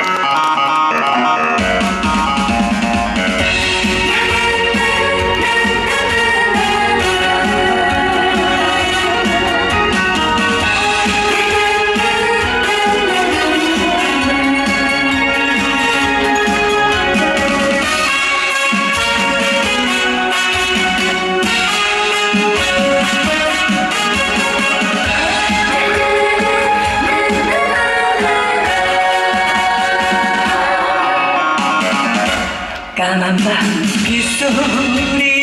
Uh... 까만 밤 빗소리에